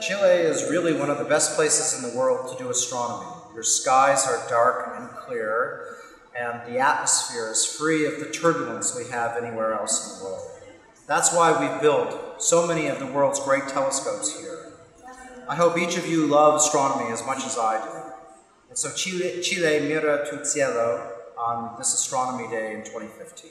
Chile is really one of the best places in the world to do astronomy. Your skies are dark and clear, and the atmosphere is free of the turbulence we have anywhere else in the world. That's why we've built so many of the world's great telescopes here. I hope each of you love astronomy as much as I do. And so Chile, Chile mira tu cielo on this Astronomy Day in 2015.